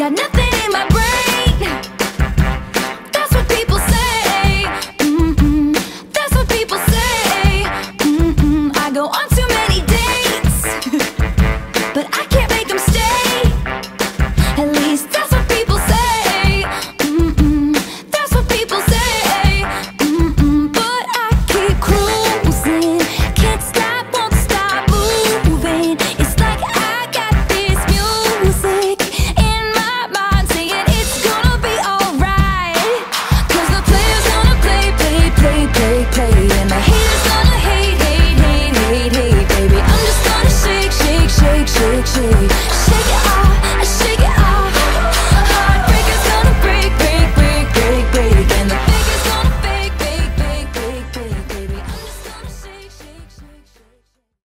got nothing magic